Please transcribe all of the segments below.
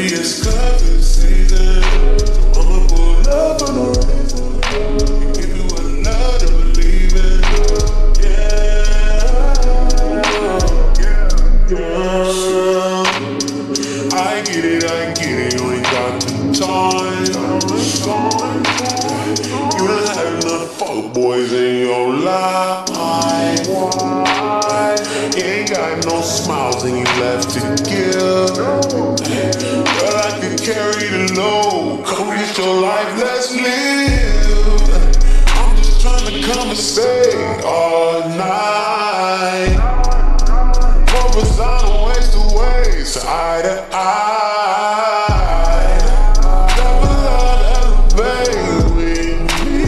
Baby, it's cuffing season. So I'ma pull up for no give you a lot. Yeah, yeah. I get it, I get it, you ain't got the time. You boys in your life. Ain't got no smiles and you left to give. Carry the load. Come get your life, let's live. I'm just trying to conversate all night. The ways to ways, eye to eye. Never love elevate with me.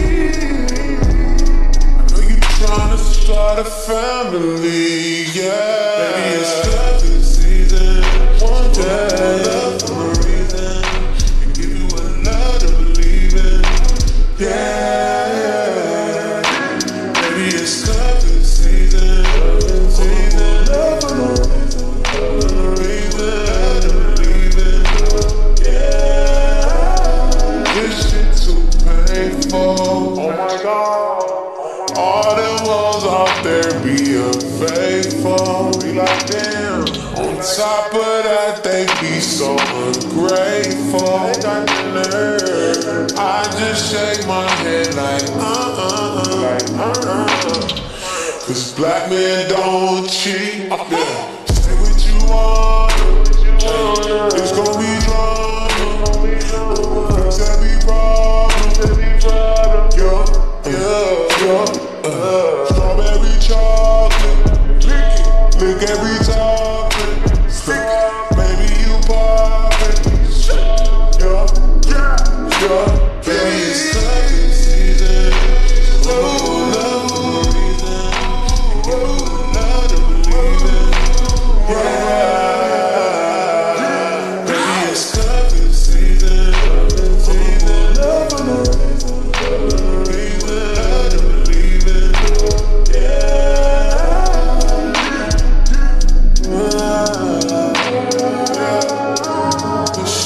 I know you trying to start a family, top of that, they be so ungrateful. I just shake my head like uh uh uh. Like uh uh. Cause black men don't cheat. Yeah. Say what you want. It's gonna be drama. Fix every problem. Yeah, yeah, yeah. Uh, strawberry chocolate. Lick every topic.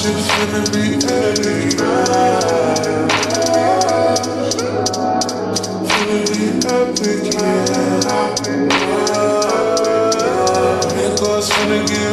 It's gonna be any night. Gonna be happy. It goes gonna give.